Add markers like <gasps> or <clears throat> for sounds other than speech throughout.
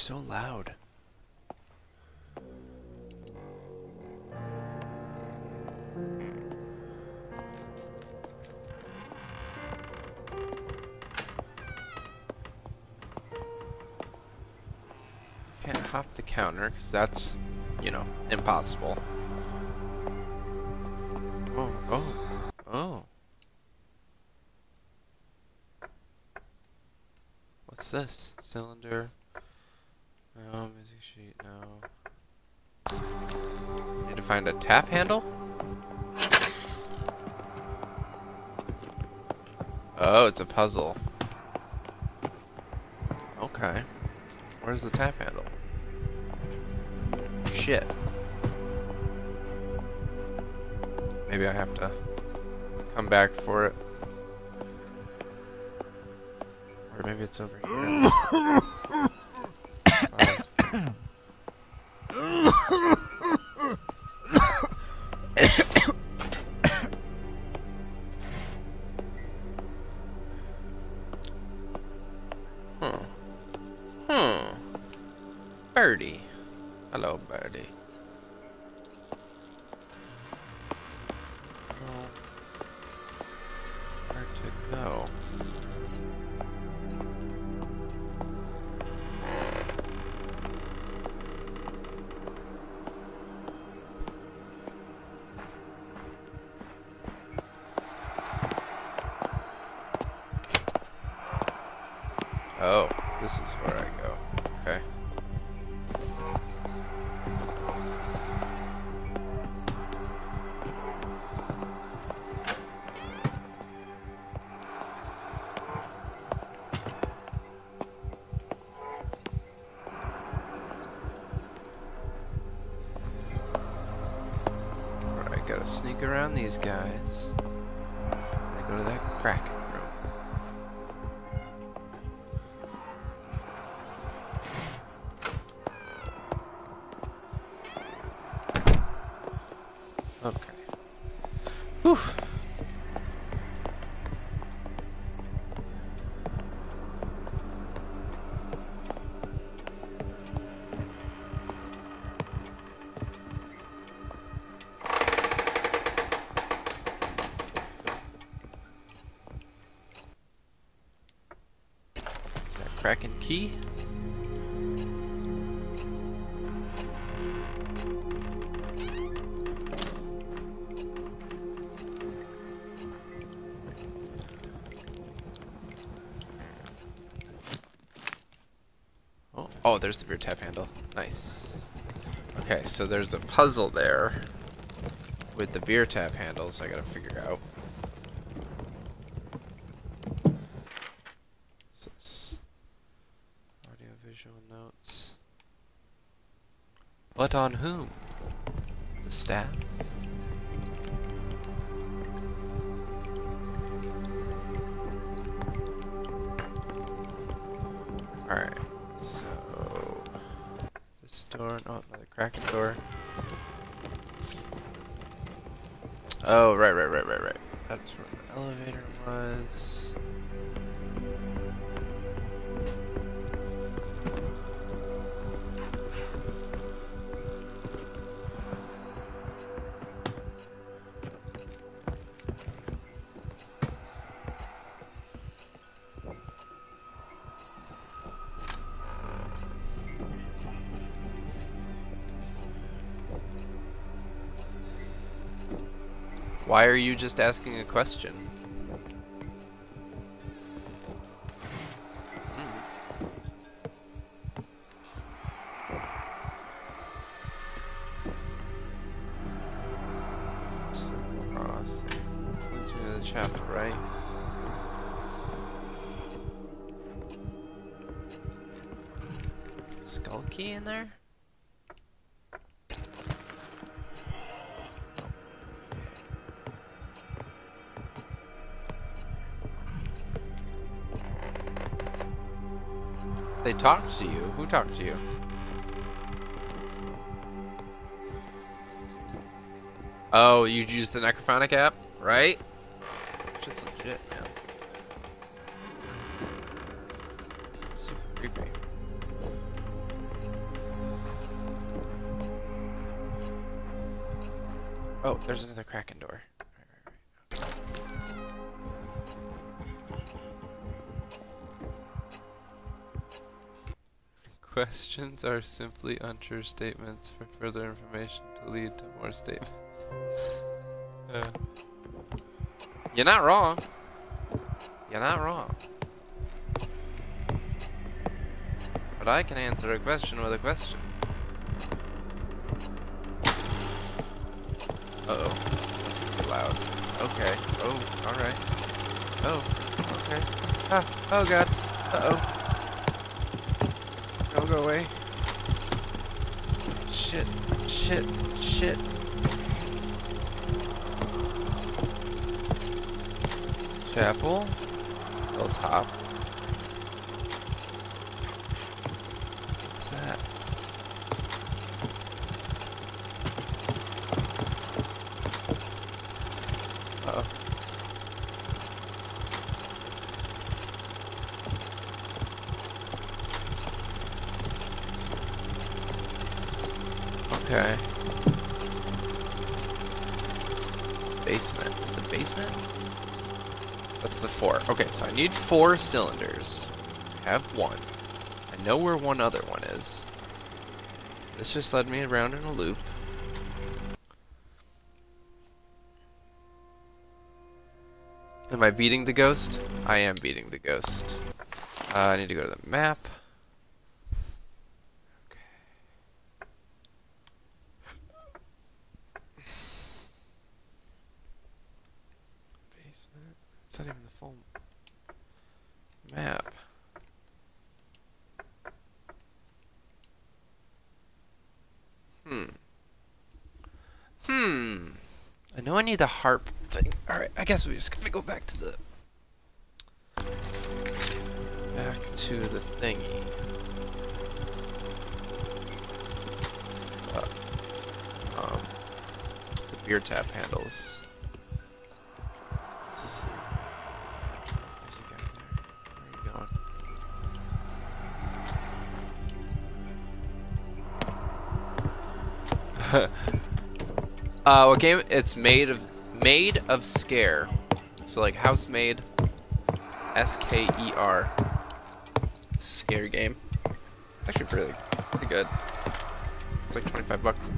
so loud. Can't hop the counter, because that's, you know, impossible. Oh, oh, oh. What's this? Cylinder. Find a tap handle? Oh, it's a puzzle. Okay. Where's the tap handle? Shit. Maybe I have to come back for it. Or maybe it's over here. <laughs> sneak around these guys. I go to that Kraken room. Okay. Key? Oh, oh, there's the beer tap handle. Nice. Okay, so there's a puzzle there with the beer tap handles I gotta figure out. What's this? Audio visual notes. On whom? The staff? Why are you just asking a question? They talked to you? Who talked to you? Oh, you used the Necrophonic app, right? Shit's legit, man. Super creepy. Oh, there's another Kraken door. Questions are simply untrue statements for further information to lead to more statements. <laughs> Uh, you're not wrong. You're not wrong. But I can answer a question with a question. Uh-oh. That's be loud. Okay. Oh, alright. Oh, okay. Ah, oh god. Uh-oh. Go away. Shit, shit, shit. Chapel. Hilltop. So I need four cylinders. I have one. I know where one other one is. This just led me around in a loop. Am I beating the ghost? I am beating the ghost. Uh, I need to go to the map. Okay. Basement. It's not even the full map. Hmm. Hmm. I know I need the harp thing. Alright, I guess we just gotta go back to the... Back to the thingy. Uh, um, the beer tap handles. <laughs> uh, what game? It's made of Maid of Sker. So like house-maid, S K E R, Sker game. Actually, pretty pretty good. It's like 25 bucks.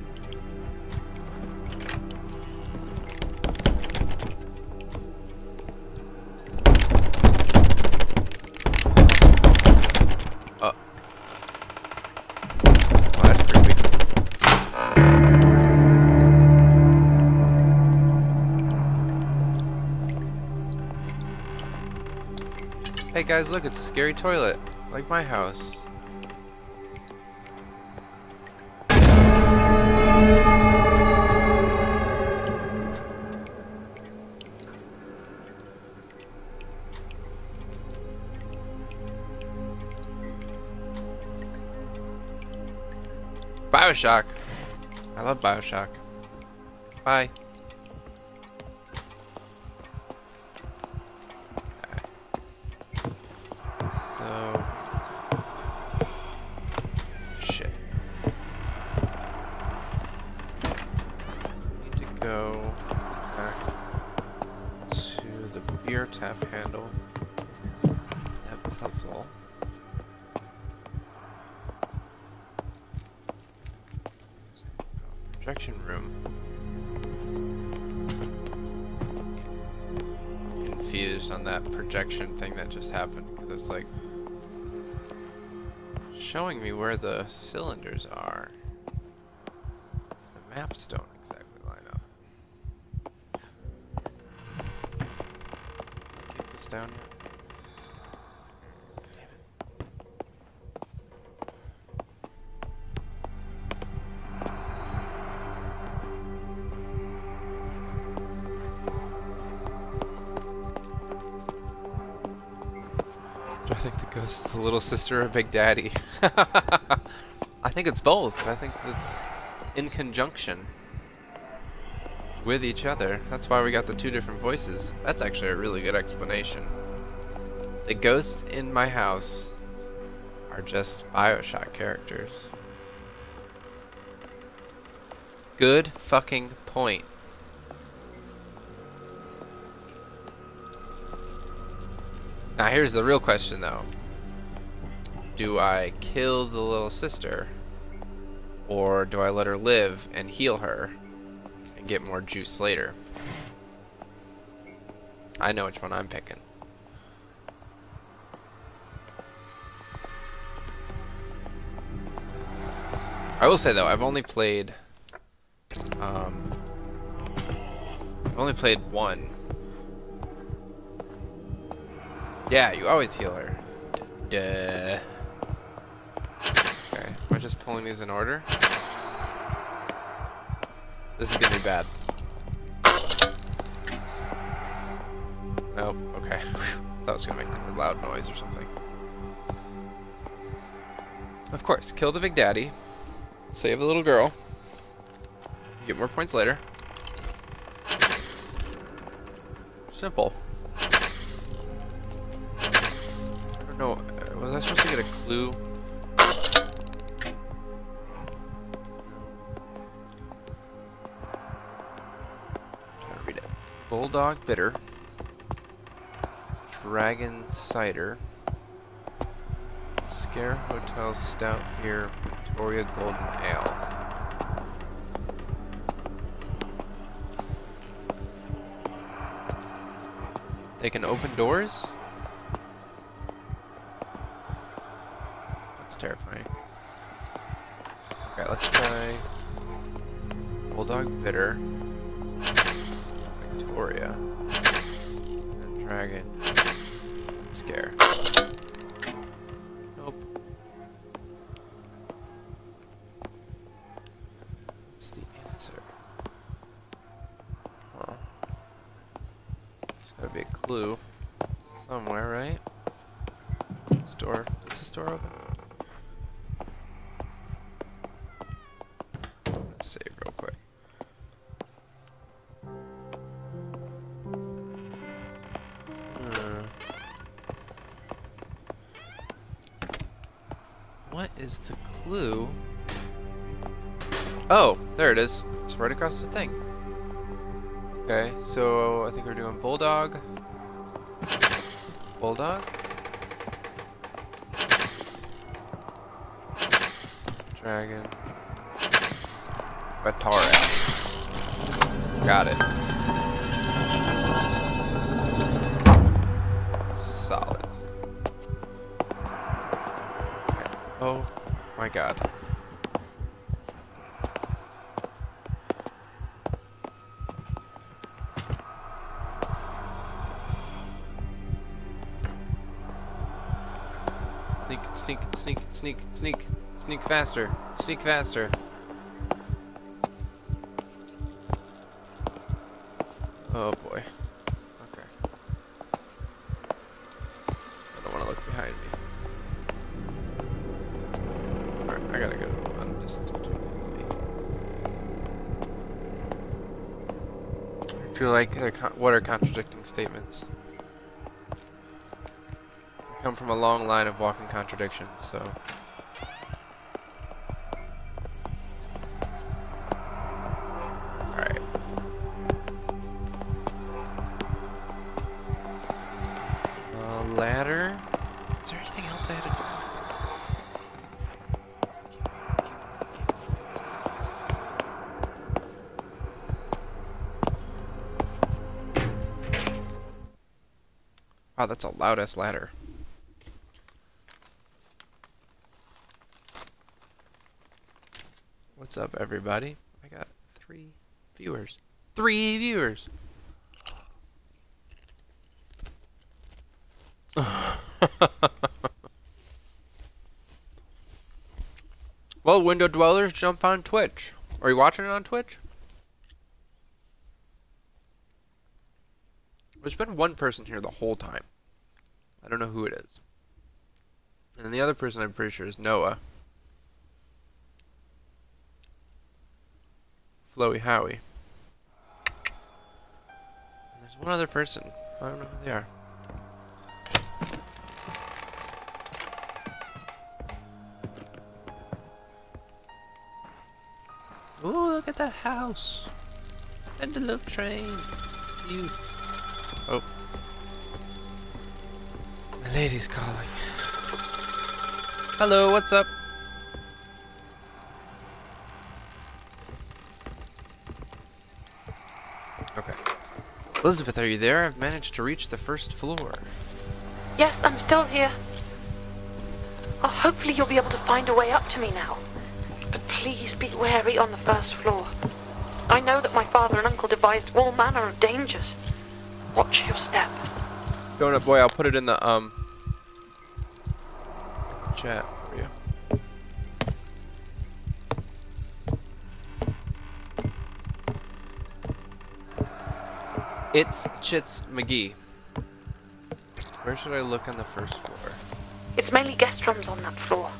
Guys, look, it's a scary toilet, like my house. Bioshock. I love Bioshock. Bye. Just happened because it's like showing me where the cylinders are. The maps don't exactly line up. Keep this down yet? little sister or Big Daddy? <laughs> I think it's both. I think it's in conjunction with each other. That's why we got the two different voices. That's actually a really good explanation. The ghosts in my house are just Bioshock characters. Good fucking point. Now here's the real question though. Do I kill the little sister? Or do I let her live and heal her and get more juice later? I know which one I'm picking. I will say though, I've only played um I've only played one. Yeah, you always heal her. Duh. Just pulling these in order? This is gonna be bad. Nope, okay. <laughs> that was gonna make a loud noise or something. Of course, kill the big daddy. Save the little girl. Get more points later. Simple. I don't know. Was I supposed to get a clue? Bulldog Bitter. Dragon Cider. Sker Hotel Stout Beer Victoria Golden Ale. They can open doors? That's terrifying. Okay, let's try Bulldog Bitter, And Dragon Scare. Is the clue? Oh, there it is. It's right across the thing. Okay, so I think we're doing Bulldog. Bulldog. Dragon. Batara. Got it. Solid. Oh my god. Sneak, sneak, sneak, sneak, sneak, sneak faster, sneak faster. What are contradicting statements? I come from a long line of walking contradictions, so. Wow, that's a loud ass ladder. What's up, everybody? I got three viewers. Three viewers! <laughs> well, window dwellers, jump on Twitch. Are you watching it on Twitch? There's been one person here the whole time. I don't know who it is. And the other person I'm pretty sure is Noah. Flowy Howie. And there's one other person. I don't know who they are. Ooh, look at that house. And the little train. You. Oh. Lady's calling. Hello, what's up? Okay. Elizabeth, are you there? I've managed to reach the first floor. Yes, I'm still here. Oh, hopefully you'll be able to find a way up to me now. But please be wary on the first floor. I know that my father and uncle devised all manner of dangers. Watch your step. Donut boy, I'll put it in the um chat for you. It's Chits McGee. Where should I look on the first floor? It's mainly guest rooms on that floor.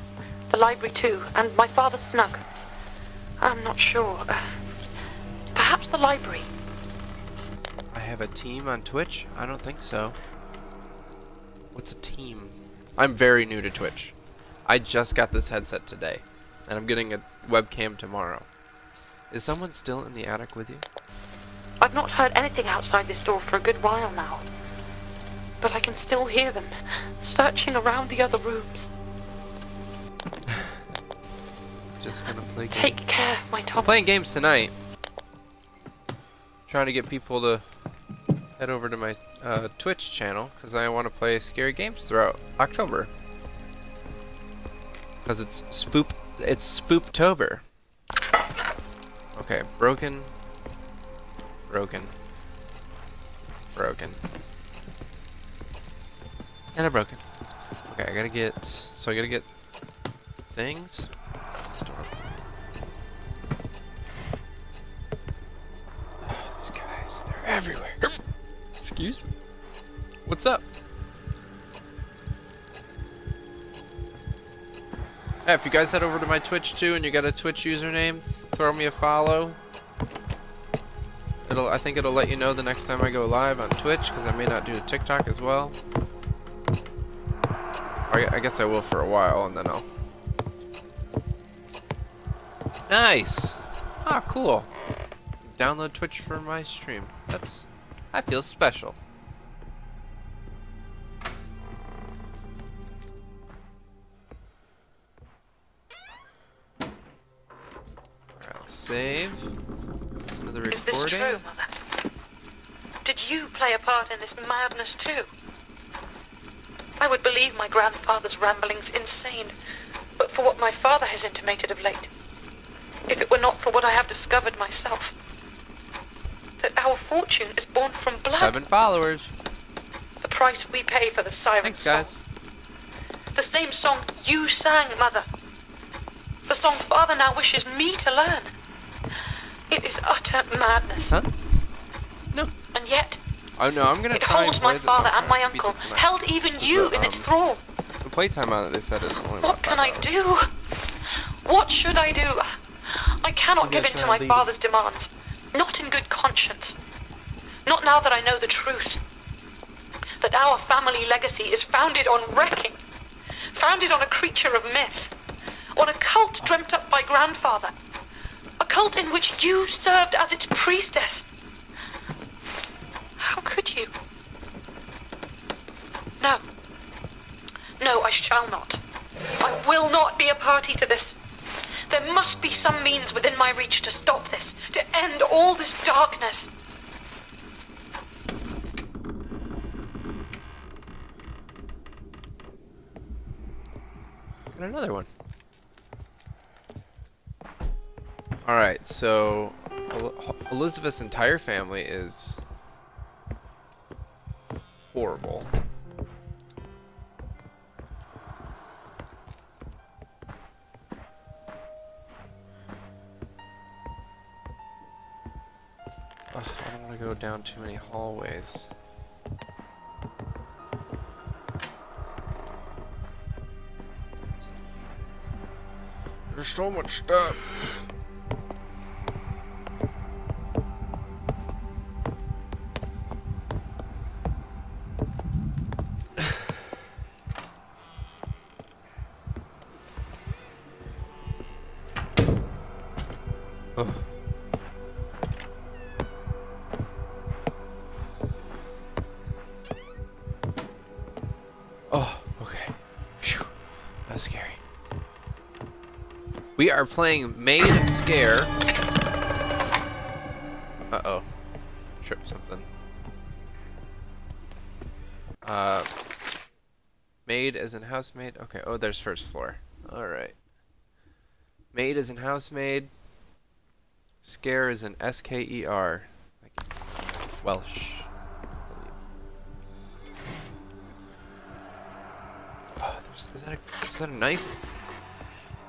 The library too, and my father's snug. I'm not sure. Uh, perhaps the library. I have a team on Twitch? I don't think so. What's a team? I'm very new to Twitch. I just got this headset today, and I'm getting a webcam tomorrow. Is someone still in the attic with you? I've not heard anything outside this door for a good while now. But I can still hear them, searching around the other rooms. <laughs> Just gonna play games. Take care, my Thomas. playing games tonight. Trying to get people to head over to my uh, Twitch channel because I want to play scary games throughout October. Because it's spoop, it's Spooptober. Okay, broken, broken, broken, and a broken. Okay, I gotta get. So I gotta get things. Store. <sighs> These guys, they're everywhere. <laughs> Excuse me. What's up? Yeah, if you guys head over to my Twitch too and you got a Twitch username, throw me a follow. It'll, I think it'll let you know the next time I go live on Twitch because I may not do a TikTok as well. I, I guess I will for a while and then I'll. Nice. Ah, cool. Download Twitch for my stream. That's, I feel special. Save. Listen to the recording. Is this true, Mother? Did you play a part in this madness too? I would believe my grandfather's ramblings insane, but for what my father has intimated of late. If it were not for what I have discovered myself. That our fortune is born from blood. Seven followers. The price we pay for the siren Thanks, song. guys. The same song you sang, Mother. The song Father now wishes me to learn. It is utter madness. Huh? No. And yet, Oh no, I'm gonna it try holds and my play the- father and my uncle, held even you But, in its um, thrall. The playtime on it, they said, is only What can I hours. do? What should I do? I cannot I'm give in to my and lead father's demands. Not in good conscience. Not now that I know the truth. That our family legacy is founded on wrecking. Founded on a creature of myth. On a cult dreamt up by grandfather. A cult in which you served as its priestess. How could you? No. No, I shall not. I will not be a party to this. There must be some means within my reach to stop this, to end all this darkness. Got another one. Alright, so El- Elizabeth's entire family is horrible. Ugh, I don't want to go down too many hallways. There's so much stuff. Are playing Maid of Sker. Uh-oh. Tripped something. Uh, maid as in housemaid. Okay. Oh, there's first floor. All right. Maid as in housemaid. Sker is an S K E R. Like Welsh. Oh, is that a is that a knife?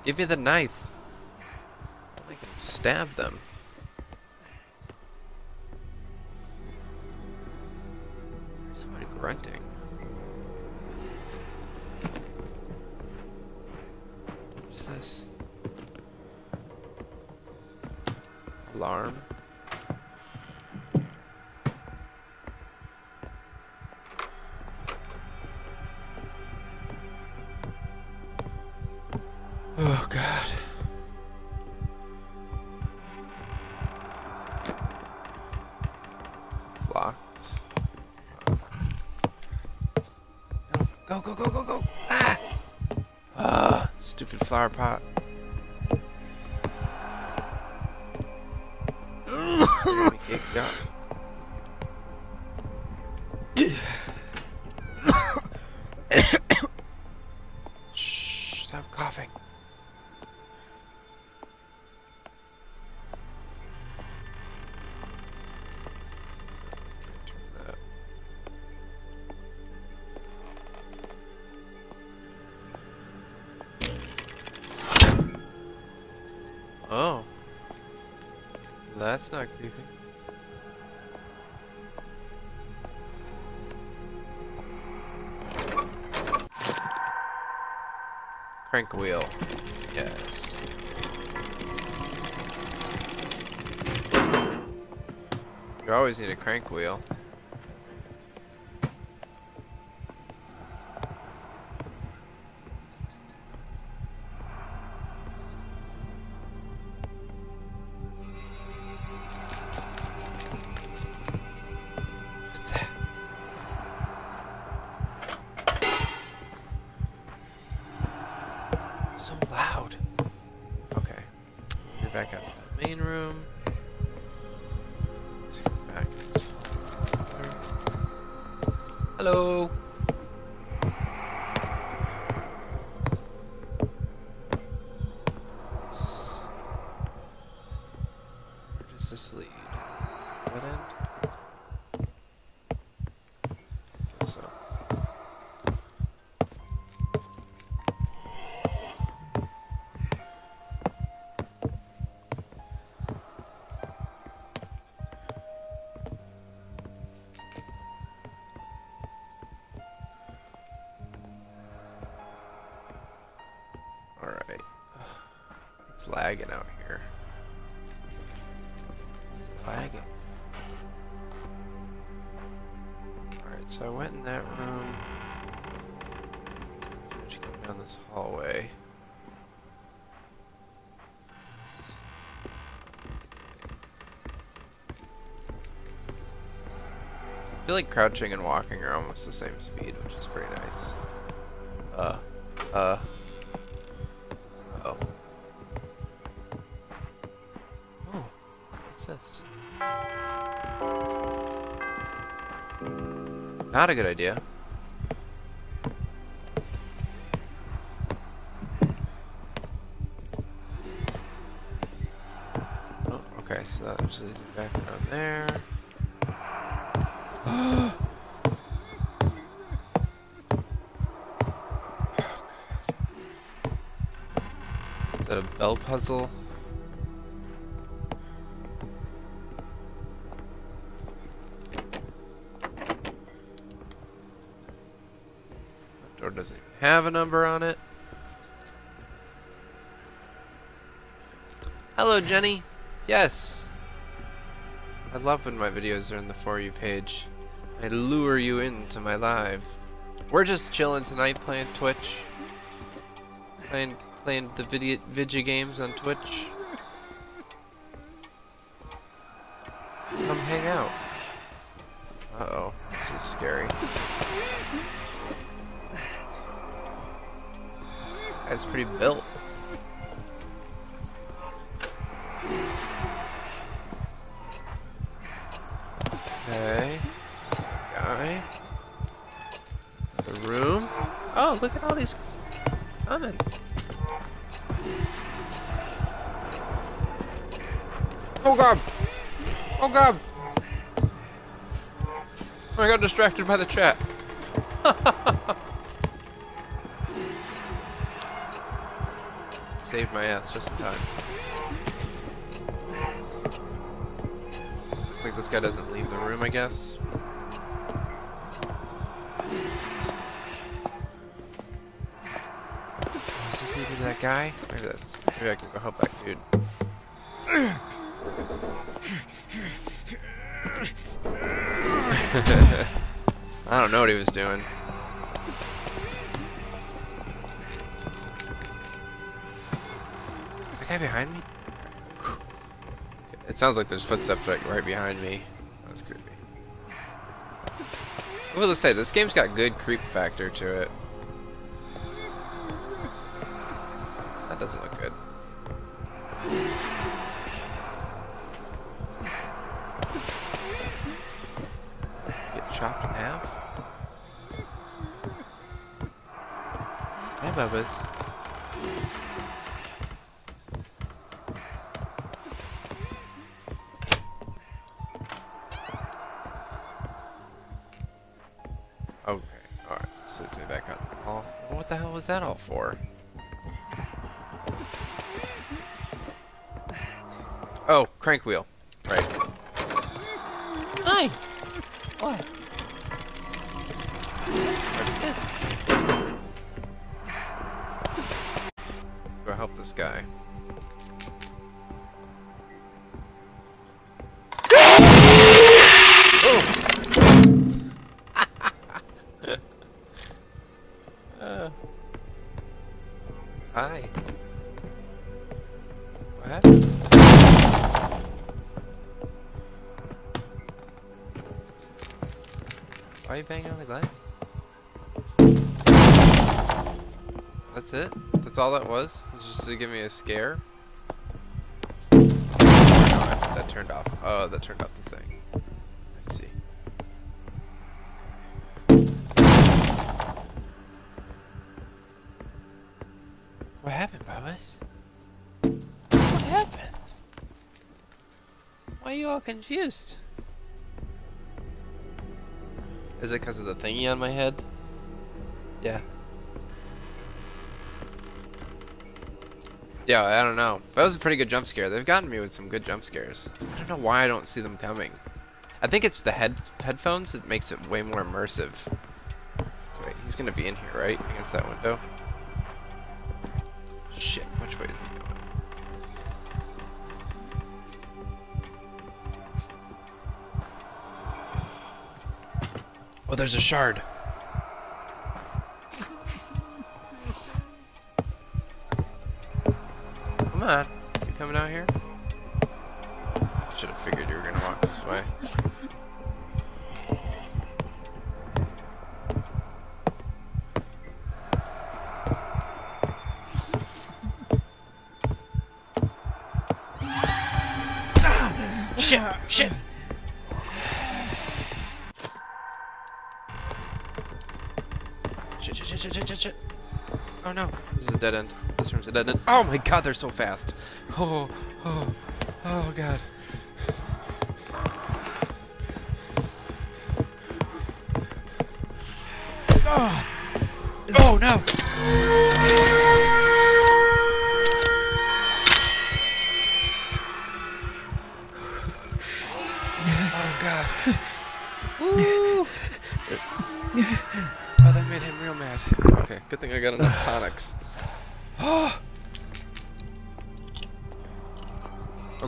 Give me the knife. Stab them. Somebody grunting. What's this? Alarm. Flower pot. That's not creepy. Crank wheel. Yes. You always need a crank wheel. This lead? Dead end? Like crouching and walking are almost the same speed, which is pretty nice. Uh, uh, oh. Oh, what's this? Not a good idea. Puzzle? Door doesn't even have a number on it. Hello, Jenny. Yes. I love when my videos are in the For You page. I lure you into my live. We're just chilling tonight playing Twitch. Playing playing the video video games on Twitch. Come hang out. Uh oh, this is scary. That's pretty built. Okay. Guy. The room. Oh, look at all these coming. Oh god! Oh god! I got distracted by the chat. <laughs> Saved my ass just in time. Looks like this guy doesn't leave the room, I guess. Is this to that guy? Maybe that's maybe I can go help that dude. <laughs> I don't know what he was doing. The guy behind me? It sounds like there's footsteps right, right behind me. That's creepy. I will say, this game's got good creep factor to it. Okay, alright, leads me back out the hall. What the hell was that all for? Oh, crank wheel. This guy. Oh. <laughs> Why are you banging on the glass? That's it? That's all that was? Was just to give me a scare? I- that turned off. Oh, that turned off the thing. I see. What happened, Bubba's? What happened? Why are you all confused? Is it because of the thingy on my head? Yeah. Yeah, I don't know. That was a pretty good jump scare. They've gotten me with some good jump scares. I don't know why I don't see them coming. I think it's the head headphones that makes it way more immersive. So wait, he's gonna be in here, right? Against that window? Shit, which way is he going? Oh, there's a shard. Dead end. This room's a dead end. Oh my god, they're so fast. Oh, oh, oh god. Oh, oh no!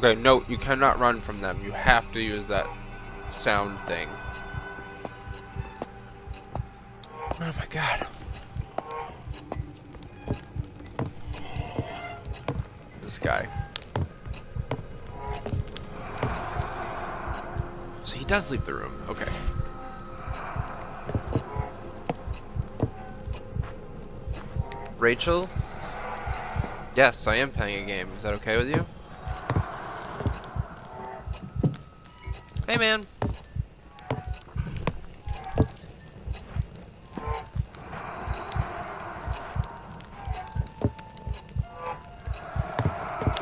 Okay, note, you cannot run from them. You have to use that sound thing. Oh my god. This guy. So he does leave the room. Okay. Rachel, Yes, I am playing a game. Is that okay with you? Hey, man.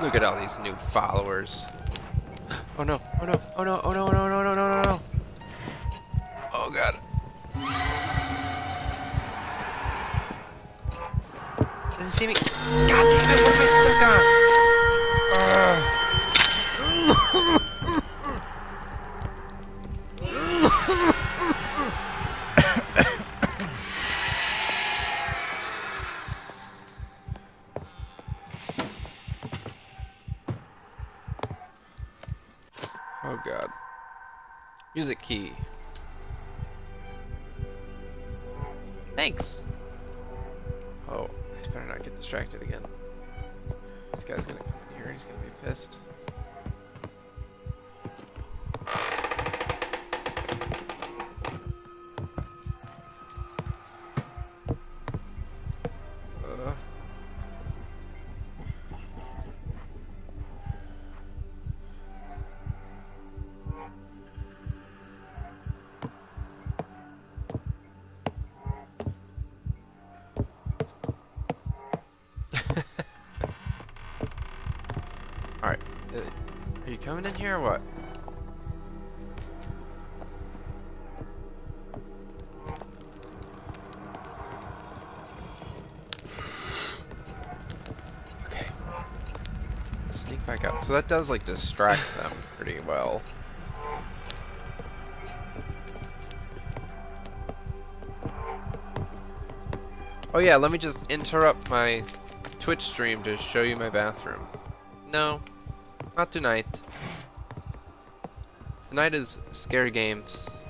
Look at all these new followers. Oh no, oh no, oh no, oh no, no, no, no, no, no, no. Oh god. Doesn't see me. God damn it, what am I uh. In here or what? Okay. Sneak back out. So that does like distract them pretty well. Oh yeah, let me just interrupt my Twitch stream to show you my bathroom. No, not tonight. Tonight is scare games.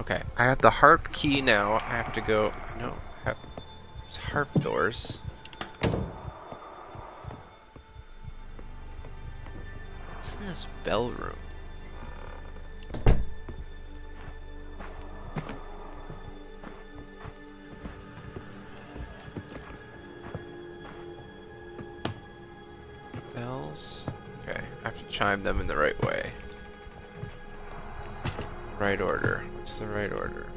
Okay, I have the harp key now. I have to go. No, have, there's harp doors. What's in this bell room? Chime them in the right way. Right order. What's the right order?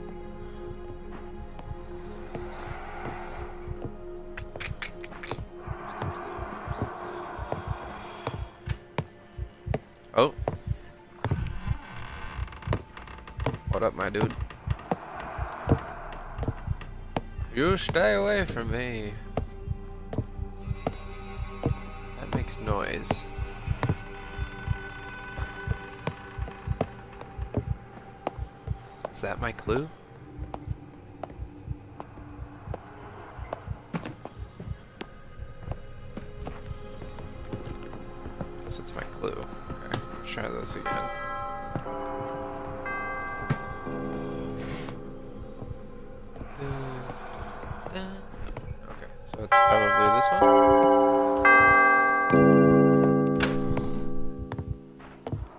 Oh. What up, my dude? You stay away from me. That makes noise. My clue? It's my clue. Okay, let's try this again. Okay, so it's probably this one.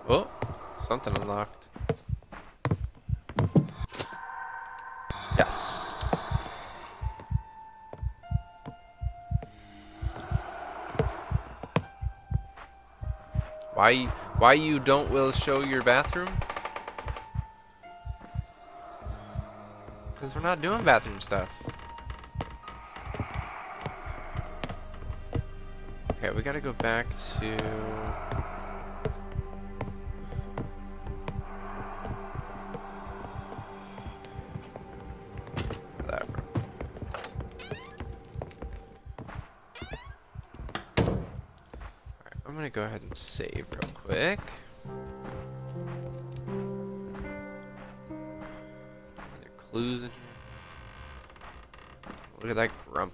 Oh, something unlocked. Why why you don't will show your bathroom? Cuz we're not doing bathroom stuff. Okay, we got to go back to gonna go ahead and save real quick. Clues in here? Look at that grump.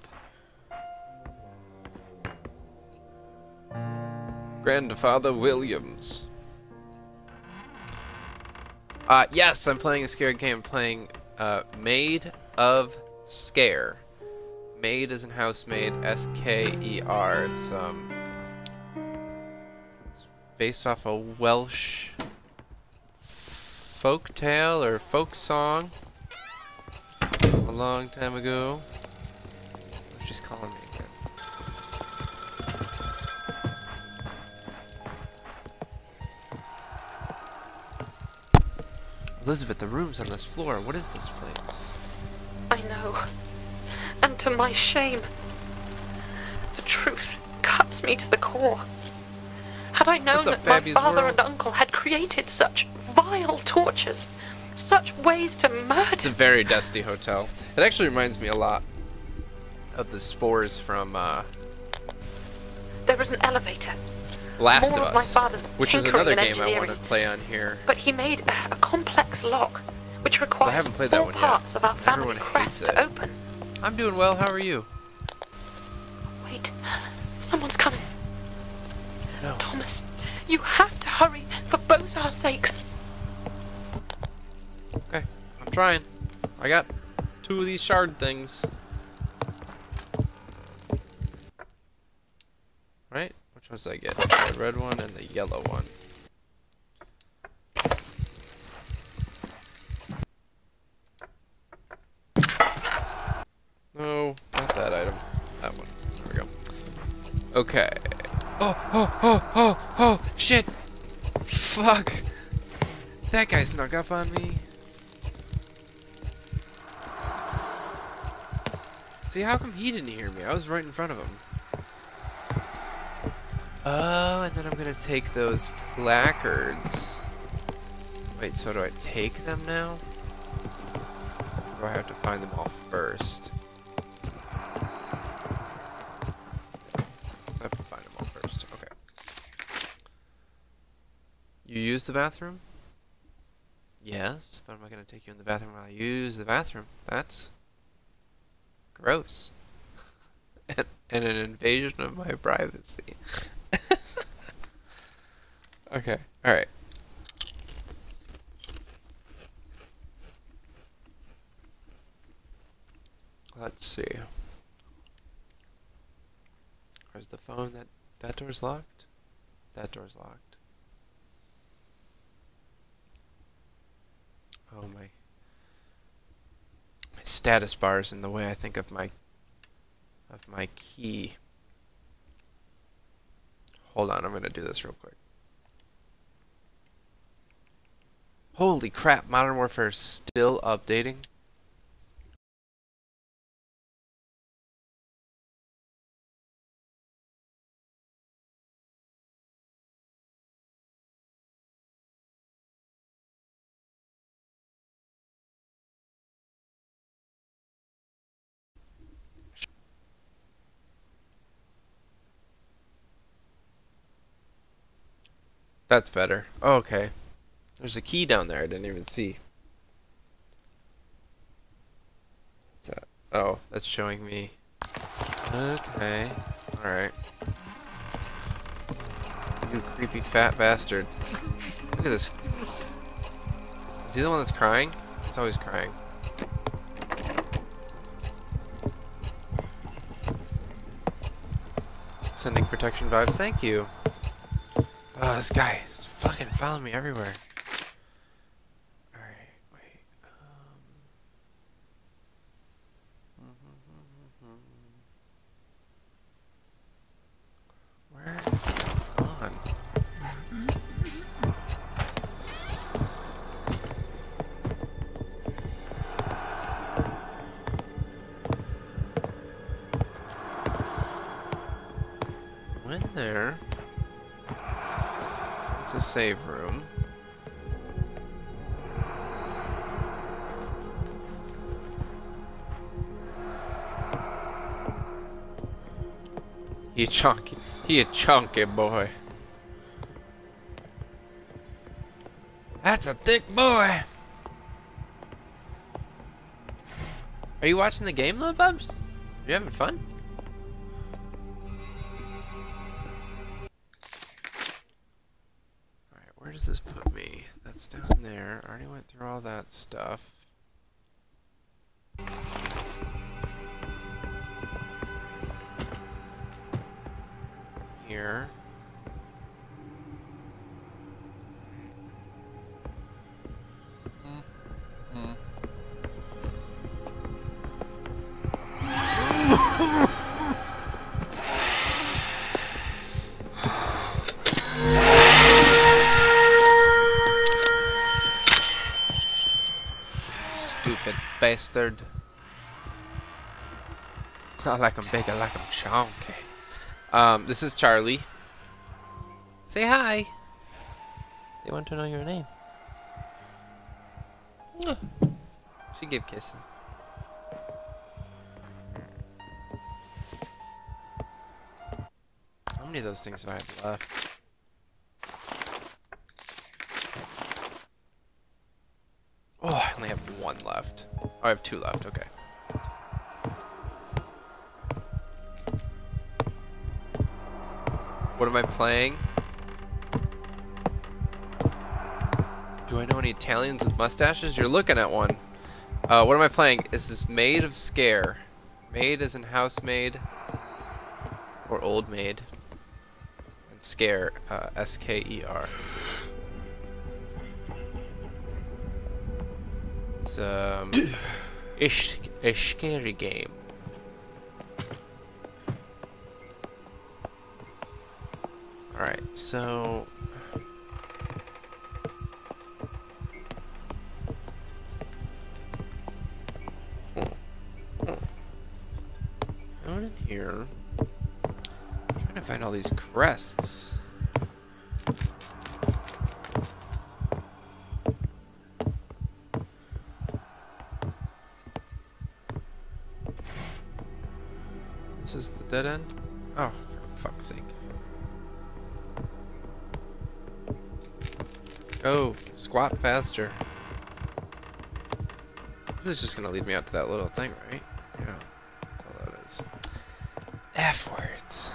Grandfather Williams. Uh, yes, I'm playing a scary game. I'm playing uh, Maid of Sker. Made is in housemaid, S K E R. It's um based off a Welsh folk tale or folk song a long time ago. What's just me again? Elizabeth, the room's on this floor. What is this place? I know. And to my shame, the truth cuts me to the core. Had I known that my father World? and uncle had created such vile tortures, such ways to murder. It's a very dusty hotel. It actually reminds me a lot of the spores from uh, There is an elevator, Last More of Us, father's which is another game I want to play on here. but he made a, a complex lock, which requires I haven't played that one yet. parts of our family Everyone crest to open. I'm doing well. How are you? Wait, someone's coming. You have to hurry for both our sakes. Okay, I'm trying. I got two of these shard things. Right? Which ones did I get? The red one and the yellow one. Shit! Fuck! That guy snuck up on me. See, how come he didn't hear me? I was right in front of him. Oh, and then I'm gonna take those placards. Wait, so do I take them now? Or do I have to find them all first? So I have to find them all first. Okay. You use the bathroom? Yes, but I'm not gonna take you in the bathroom while I use the bathroom. That's gross. <laughs> and, and an invasion of my privacy. <laughs> okay, alright. Let's see. Where's the phone? That that door's locked? That door's locked. Oh my. My status bar is in the way I think of my of my key. Hold on, I'm gonna do this real quick. Holy crap, Modern Warfare is still updating. That's better. Oh, okay. There's a key down there I didn't even see. What's that? Oh, that's showing me. Okay. Alright. You creepy fat bastard. Look at this. Is he the one that's crying? He's always crying. Sending protection vibes. Thank you. Oh, this guy is fucking following me everywhere. A save room. He chunky. He a chunky boy. That's a thick boy. Are you watching the game, little bubs? Are you having fun? Bastard. <laughs> I like him big, I like him chunky. Um, this is Charlie. Say hi. They want to know your name. She gave kisses. How many of those things do I have left? Oh, I only have one left. Oh, I have two left, okay. What am I playing? Do I know any Italians with mustaches? You're looking at one. Uh, what am I playing? Is this Maid of Sker? Maid as in housemaid or old maid. And Sker, uh, S-K-E-R. It's um, ish, a scary game. Alright, so... Out in here. I'm trying to find all these crests. Squat faster. This is just gonna lead me out to that little thing, right? Yeah, that's all that is. F words.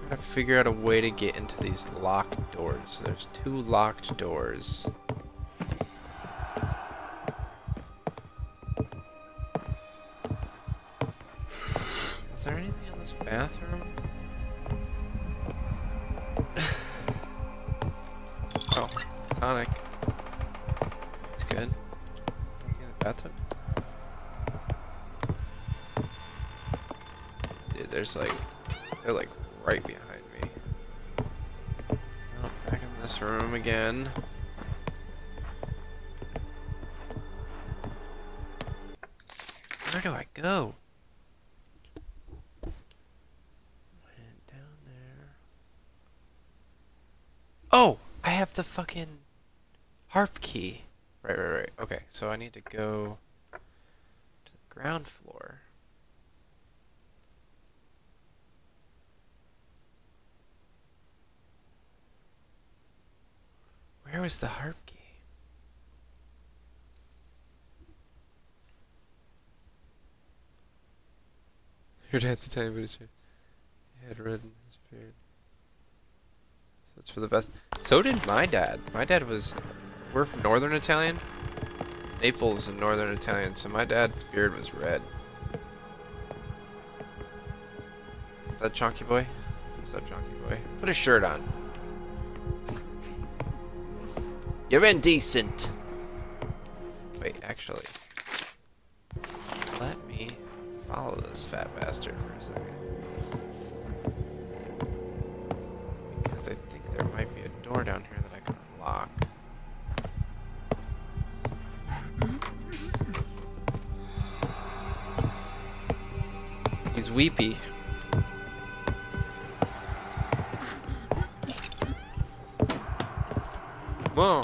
I gotta figure out a way to get into these locked doors. There's two locked doors. Is there anything in this bathroom? <sighs> oh, tonic. That's good. In the bathtub? Dude, there's like, they're like right behind me. Oh, back in this room again. Where do I go? Went down there. Oh, I have the fucking harp key. Right, right, right. Okay, so I need to go to the ground floor. Where was the harp key? Your dad's Italian, but it's your head red in his beard. It's for the best. So did my dad. My dad was. We're from Northern Italian. Naples in Northern Italian, so my dad's beard was red. That Chonky Boy? What's up, Chonky Boy? Put a shirt on. You're indecent! Wait, actually. Let me follow this fat bastard for a second. Door down here that I can unlock. He's weepy. Whoa.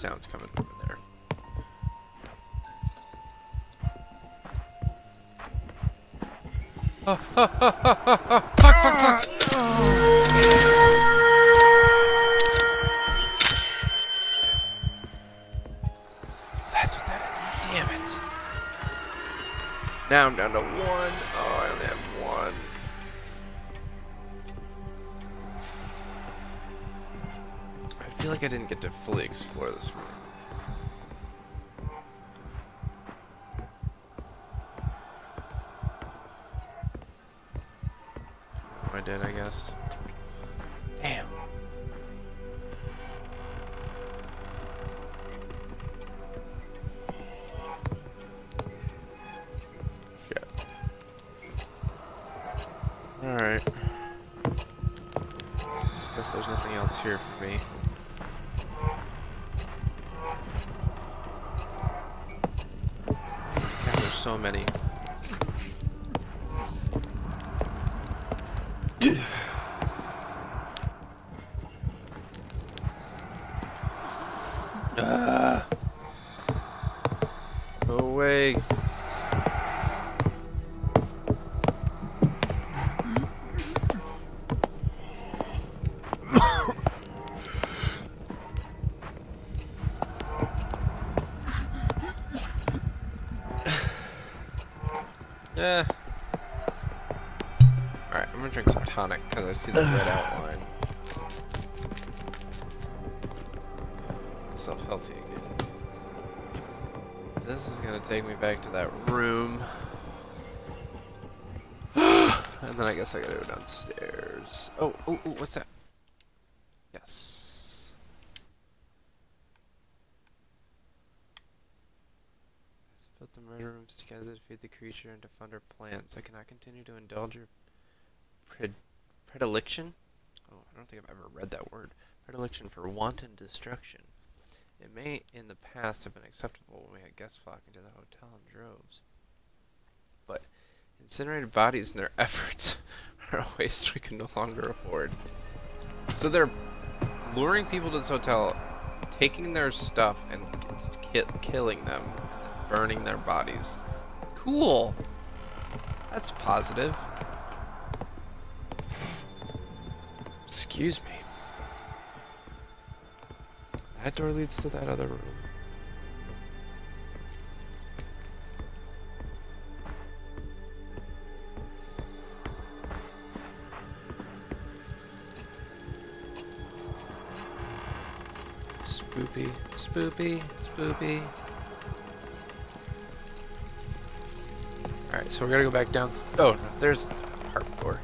Sounds coming from there. Oh, oh, oh, Alright. Guess there's nothing else here for me. God, there's so many. <coughs> Ah. Go away. I see the red outline. Self healthy again. This is gonna take me back to that room. <gasps> and then I guess I gotta go downstairs. Oh, oh, oh, what's that? Yes. Put the murder rooms together to feed the creature and to fund our plans. I cannot continue to indulge your predilection. Oh, I don't think I've ever read that word. Predilection for wanton destruction. It may, in the past, have been acceptable when we had guests flock into the hotel in droves. But incinerated bodies and their <laughs> efforts are a waste we can no longer afford. So they're luring people to this hotel, taking their stuff, and ki killing them, burning their bodies. Cool! That's positive. Excuse me. That door leads to that other room. Spoopy, spoopy, spoopy. Alright, so we gotta go back down. Oh, no, there's heart door.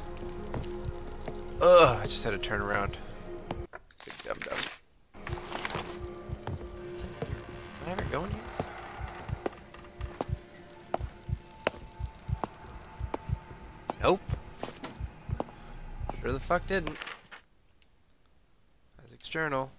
Ugh, I just had to turn around. What's in here? Can I ever go in here? Nope. Sure the fuck didn't. As external.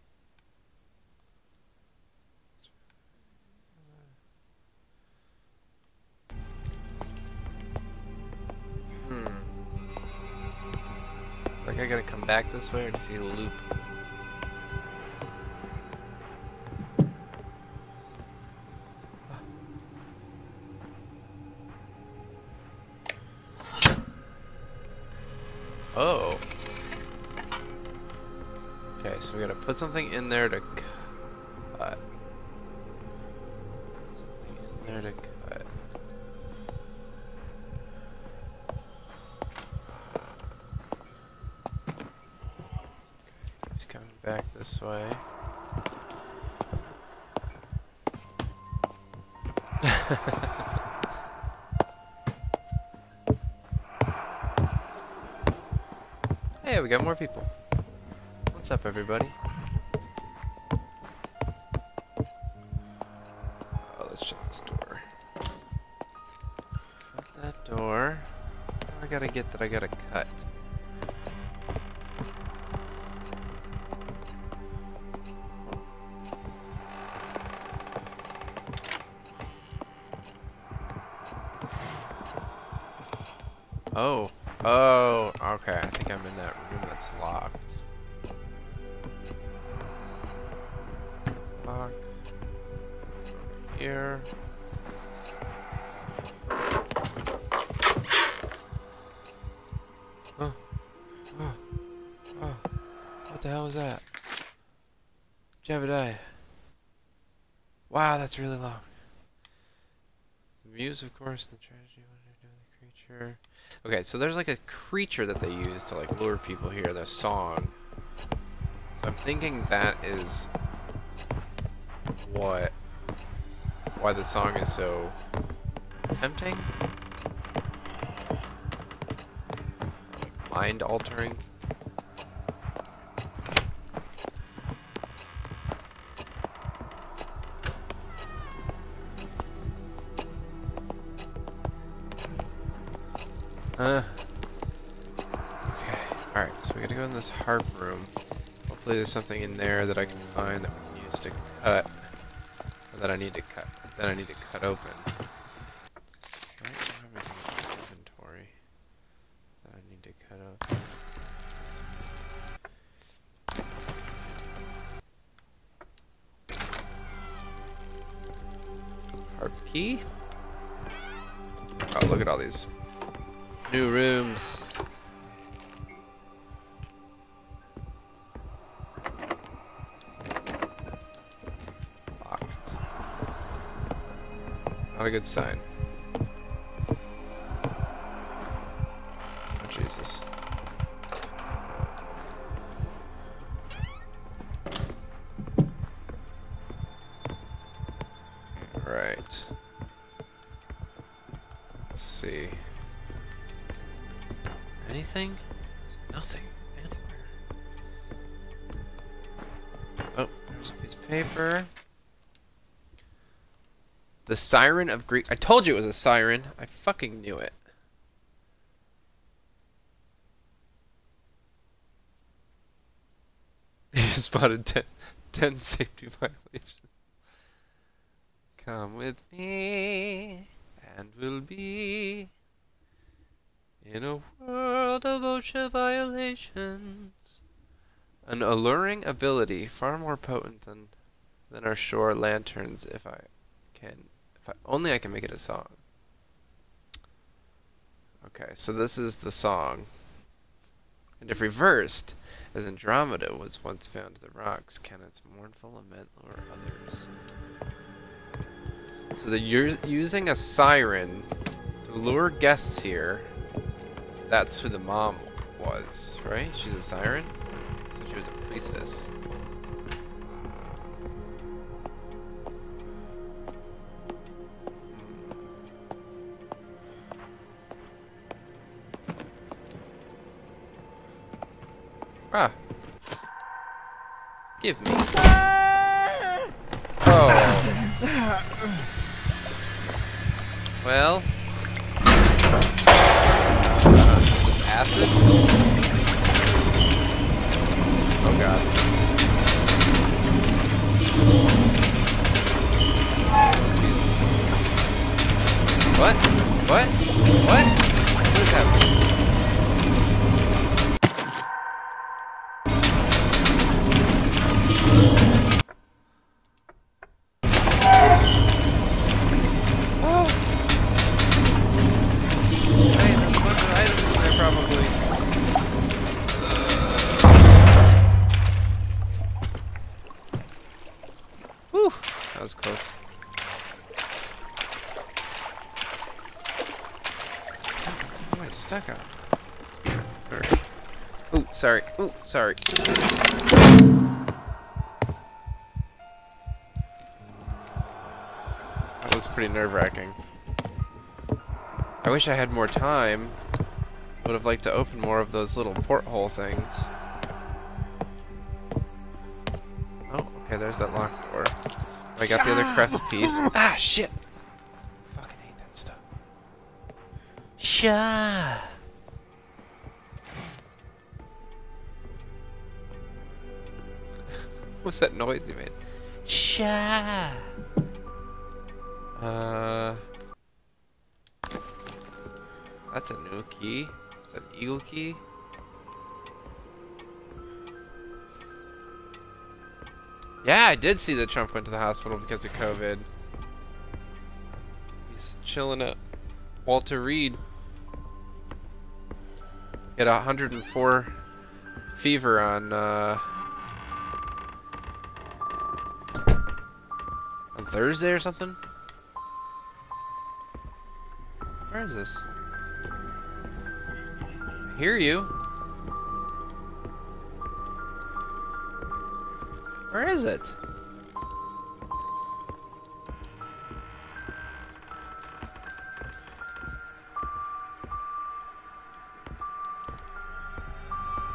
Back this way or does he loop? Oh. Okay, so we gotta put something in there to we got more people. What's up, everybody? Oh, let's shut this door. Shut that door. I gotta get that I gotta cut? Really long. The muse, of course, the tragedy. The creature. Okay, so there's like a creature that they use to like lure people here, the song. So I'm thinking that is what why the song is so tempting. Mind altering. Uh. Okay. Alright, so we gotta go in this harp room. Hopefully there's something in there that I can find that we can use to cut. That I need to cut. That I need to cut open. Locked. Not a good sign. Siren of Greek. I told you it was a siren. I fucking knew it. <laughs> You spotted 10, 10 safety violations. Come with me, and we'll be in a world of OSHA violations. An alluring ability far more potent than than our shore lanterns if I can only I can make it a song. Okay, so this is the song. And if reversed, as Andromeda was once found to the rocks, can its mournful lament lure others? So they're using a siren to lure guests here that's who the mom was, right? She's a siren? So she was a priestess. Ah. Give me. <laughs> Oh. Well. Is this acid? Oh god. Jesus. What? What? What? What is happening? Sorry. Ooh, sorry. That was pretty nerve-wracking. I wish I had more time. Would have liked to open more of those little porthole things. Oh, okay, there's that locked door. I got the other crest piece. <laughs> Ah, shit! Sha. What's that noise you made? Sha. Uh. That's a new key. It's an eagle key? Yeah, I did see that Trump went to the hospital because of COVID. He's chilling at Walter Reed. He had 104 fever on uh, Thursday or something. Where is this? I hear you. Where is it?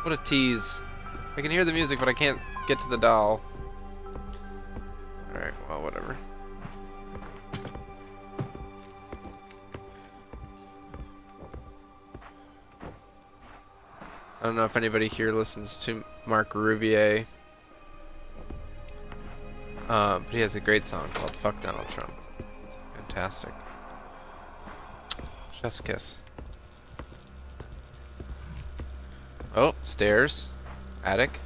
What a tease. I can hear the music, but I can't get to the doll. Know if anybody here listens to Mark Rouvier. Uh, but he has a great song called Fuck Donald Trump. It's fantastic. Chef's Kiss. Oh, stairs. Attic.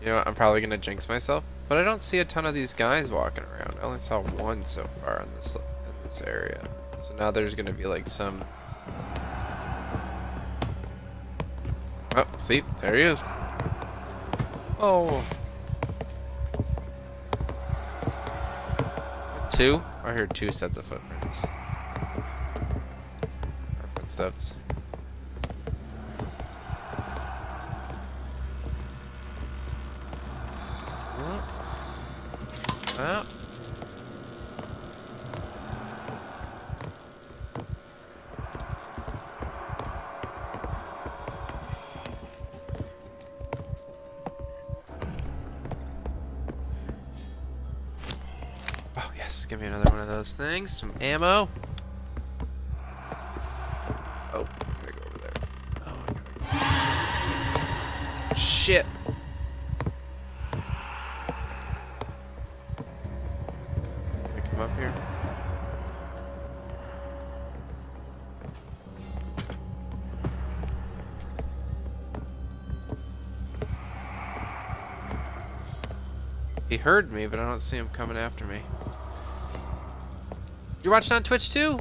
You know I'm probably gonna jinx myself, but I don't see a ton of these guys walking around. I only saw one so far in this in this area. So now there's gonna be like some. Oh, see, there he is. Oh. Two? I heard two sets of footprints. Or footsteps. Things. Some ammo. Oh, I gotta go over there. Oh. Shit. Can I come up here? He heard me, but I don't see him coming after me. You're watching on Twitch too?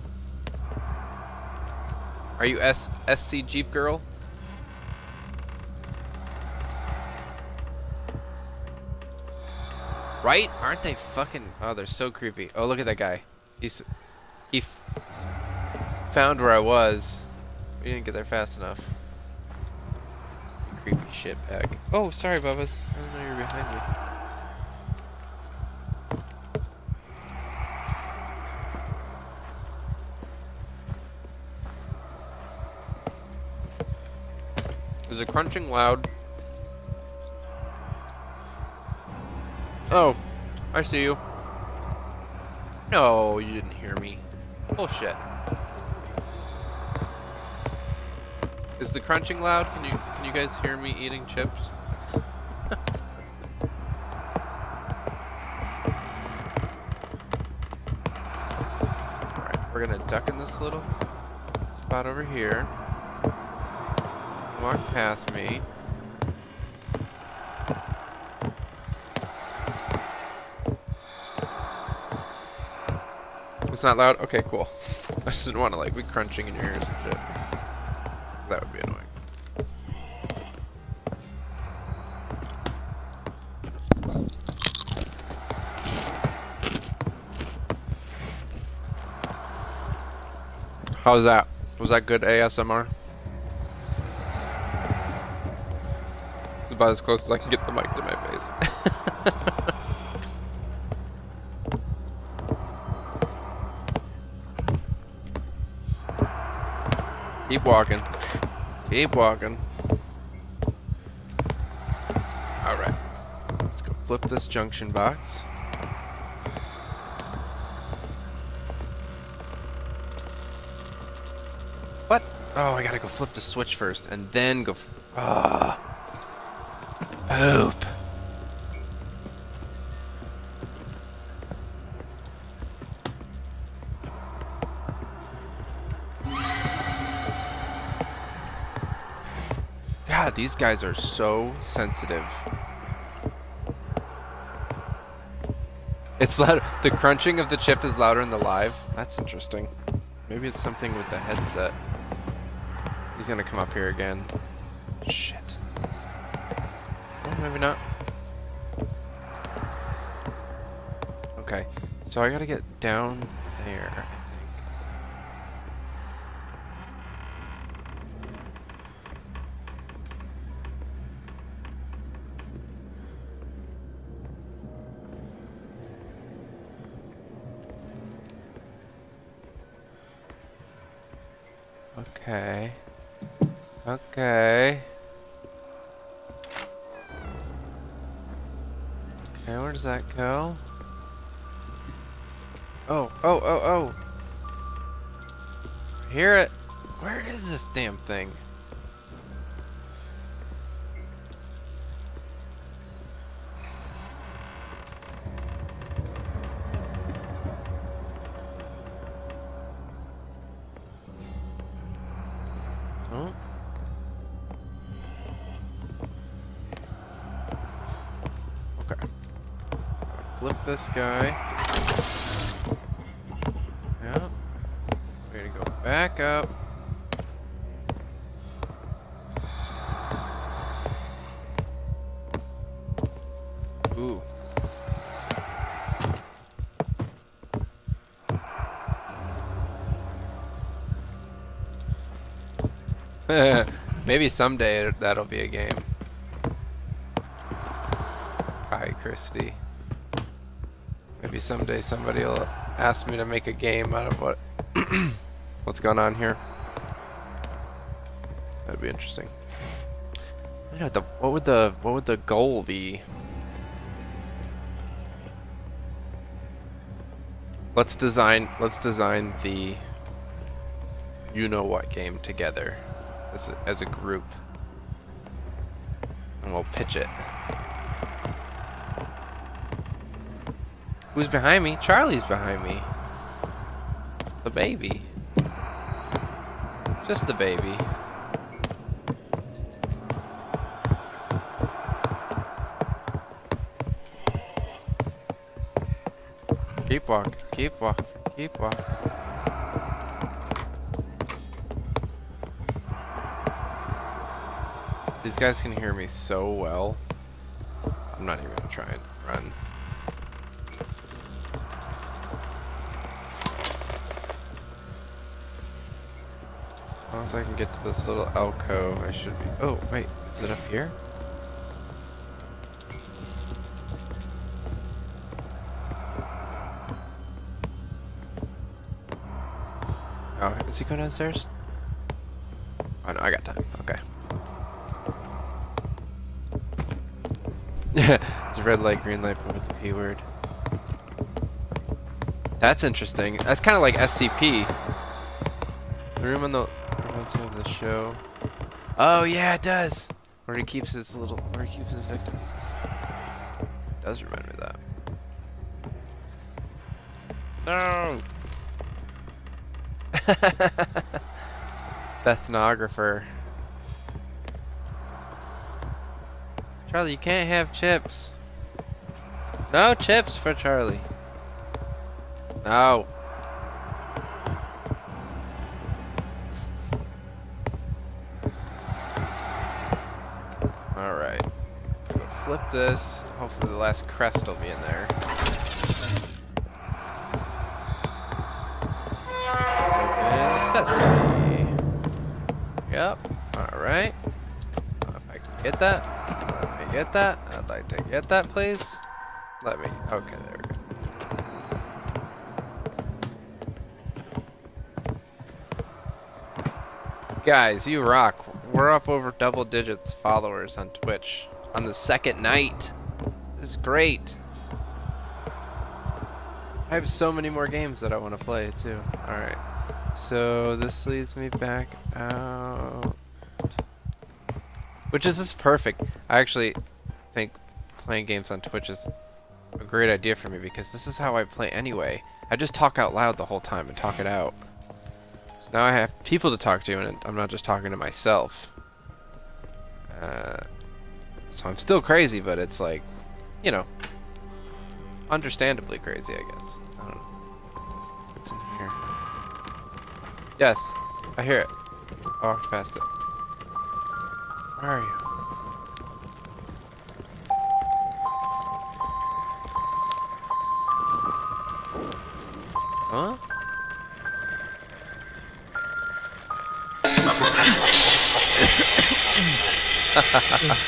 Are you S SC Jeep girl? Right? Aren't they fucking? Oh, they're so creepy. Oh, look at that guy. He's he found where I was. We didn't get there fast enough. Creepy shit bag. Oh, sorry, Bubbas. I didn't know you were behind me. Crunching loud? Oh, I see you. No, you didn't hear me. Bullshit. Is the crunching loud? Can you can you guys hear me eating chips? <laughs> Alright, we're gonna duck in this little spot over here. Walk past me. It's not loud? Okay, cool. <laughs> I just didn't want to like be crunching in your ears and shit. That would be annoying. How's that? Was that good ASMR? About as close as I can get the mic to my face. <laughs> Keep walking. Keep walking. Alright. Let's go flip this junction box. What? Oh, I gotta go flip the switch first and then go. Ah. God, these guys are so sensitive. It's loud. The crunching of the chip is louder in the live. That's interesting. Maybe it's something with the headset. He's gonna come up here again. Shit. Maybe not. Okay, so I gotta get down there, this guy. Yeah. We're gonna go back up. Ooh. <laughs> Maybe someday that'll be a game. Kai Christie. Someday somebody will ask me to make a game out of what <clears throat> what's going on here. That'd be interesting. Know, the, what would the what would the goal be? Let's design let's design the you know what game together as a, as a group. And we'll pitch it. Who's behind me? Charlie's behind me. The baby. Just the baby. Keep walking, keep walking, keep walking. These guys can hear me so well. I'm not even gonna try and run. As I can get to this little alcove, I should be. Oh, wait, is it up here? Oh, is he going downstairs? Oh no, I got time. Okay. <laughs> it's red light, green light, but with the P word. That's interesting. That's kind of like SCP. The room on the room of the show. Oh yeah, it does. Where he keeps his little, where he keeps his victims. It does remind me of that. No. <laughs> Ethnographer. Charlie, you can't have chips. No chips for Charlie. No. This. Hopefully the last crest will be in there. Sesame. Yep. Alright. If I can get that. Let me get that. I'd like to get that, please. Let me. Okay, there we go. Guys, you rock. We're up over double digits followers on Twitch on the second night. This is great. I have so many more games that I want to play too. Alright. So this leads me back out. Which is just perfect. I actually think playing games on Twitch is a great idea for me because this is how I play anyway. I just talk out loud the whole time and talk it out. So now I have people to talk to and I'm not just talking to myself. So I'm still crazy, but it's like, you know, understandably crazy, I guess. I don't know. What's in here? Yes, I hear it. Oh, I walked past it. Where are you?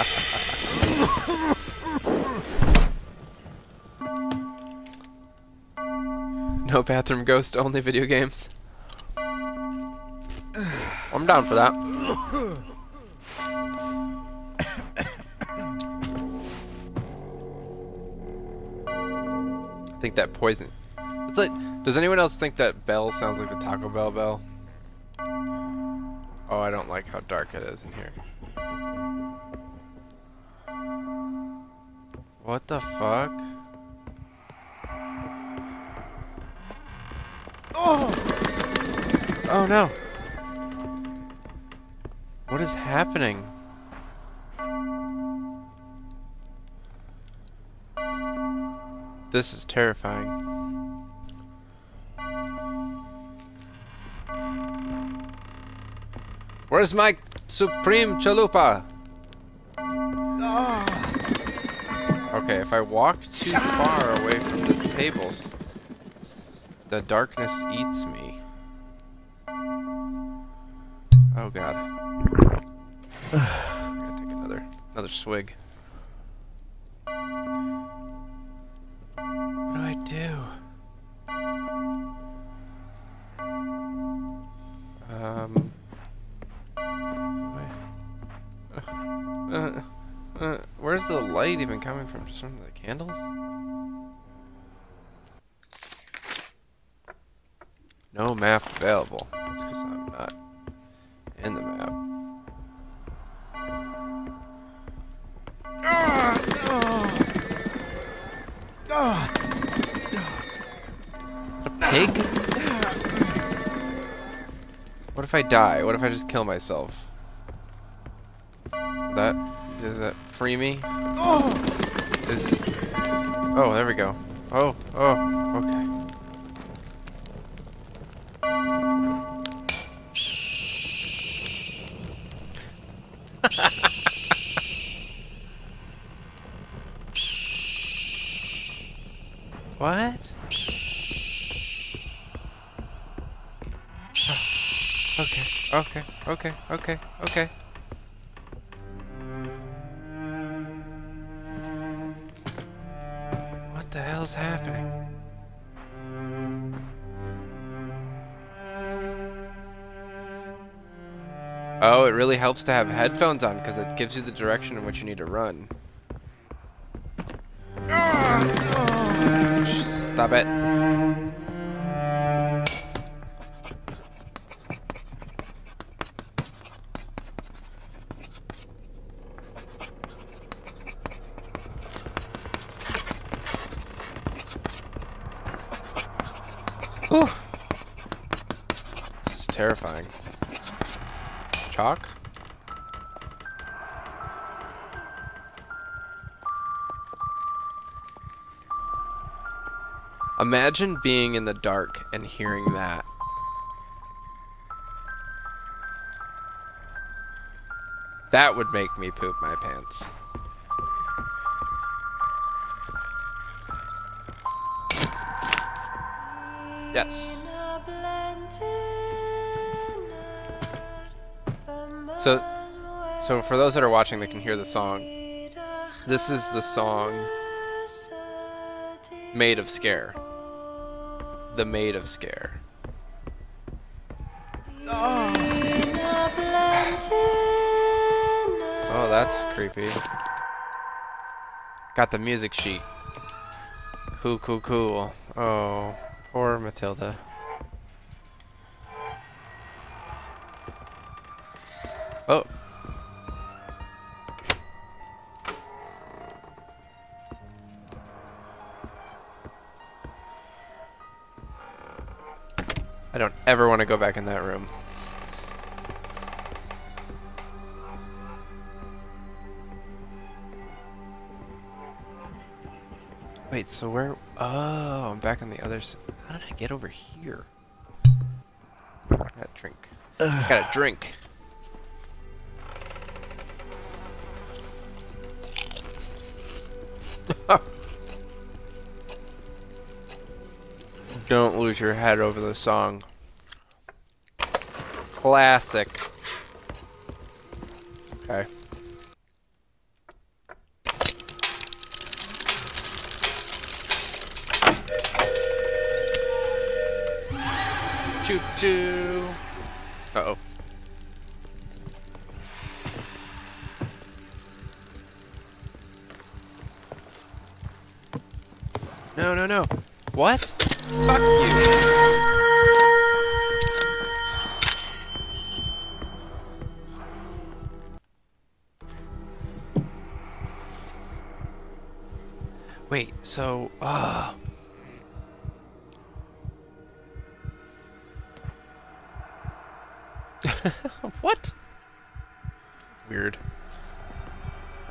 Huh? <laughs> bathroom ghost, only video games. I'm down for that. I think that poison. It's like. Does anyone else think that bell sounds like the Taco Bell bell? Oh, I don't like how dark it is in here. What the fuck? Oh no! What is happening? This is terrifying. Where's my Supreme Chalupa? Ah. Okay, if I walk too far away from the tables, the darkness eats me. Oh god. Take another another swig. What do I do? Um. <laughs> Where's the light even coming from? Just from the candles? No map available. Die? What if I just kill myself? That does that free me? Oh! Is oh there we go. Oh oh okay. Helps to have headphones on because it gives you the direction in which you need to run. Imagine being in the dark and hearing that. That would make me poop my pants. Yes. So, so for those that are watching that can hear the song, this is the song Maid of Sker. The Maid of Sker. Oh. oh, that's creepy. Got the music sheet. Cool, cool, cool. Oh, poor Matilda. Back on the other side. How did I get over here? I got a drink. I gotta drink. <laughs> Don't lose your head over the song. Classic. two. Uh oh. No, no, no. What? Fuck you. Wait, so, uh...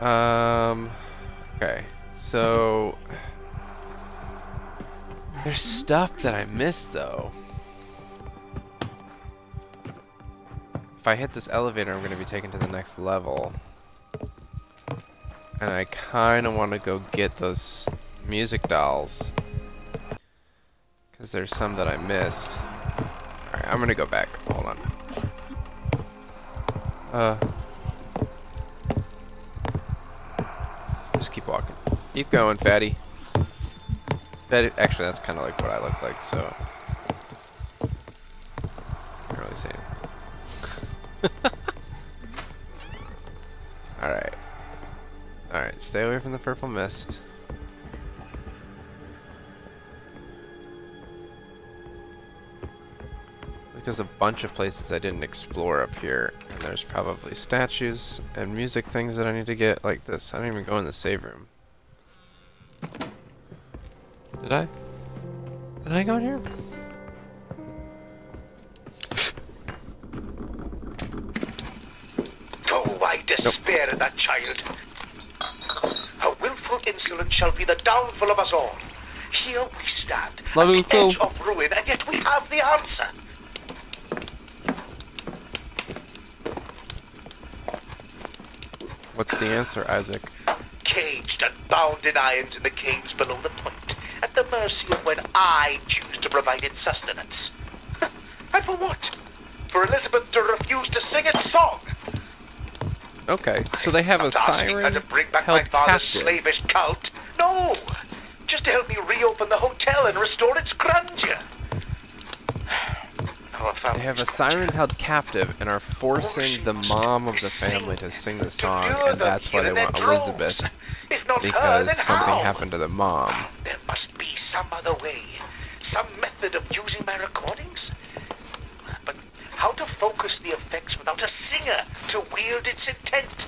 Um, okay, so... There's stuff that I missed, though. If I hit this elevator, I'm going to be taken to the next level. And I kind of want to go get those music dolls. Because there's some that I missed. Alright, I'm going to go back. Hold on. Uh. Just keep walking. Keep going, fatty. Fatty. Actually, that's kind of like what I look like, so. Can't really say anything. <laughs> Alright. Alright, stay away from the purple mist. There's a bunch of places I didn't explore up here, and there's probably statues and music things that I need to get, like this. I don't even go in the save room. Did I go in here? Oh, I despair of that child. Her willful insolence shall be the downfall of us all. Here we stand, Love at you, the edge of ruin, and yet we have the answer. What's the answer, Isaac? Caged and bound in irons in the caves below at the mercy of when I choose to provide its sustenance. <laughs> and for what? For Elizabeth to refuse to sing its song? Okay, so they have a asking her siren to bring back my held father's captive. slavish cult. No! Just to help me reopen the hotel and restore its grandeur. <sighs> They have a siren held captive and are forcing the mom of the family to sing the song, and that's why they want Elizabeth, If not her, because something happened to the mom. Must be some other way, some method of using my recordings. But how to focus the effects without a singer to wield its intent?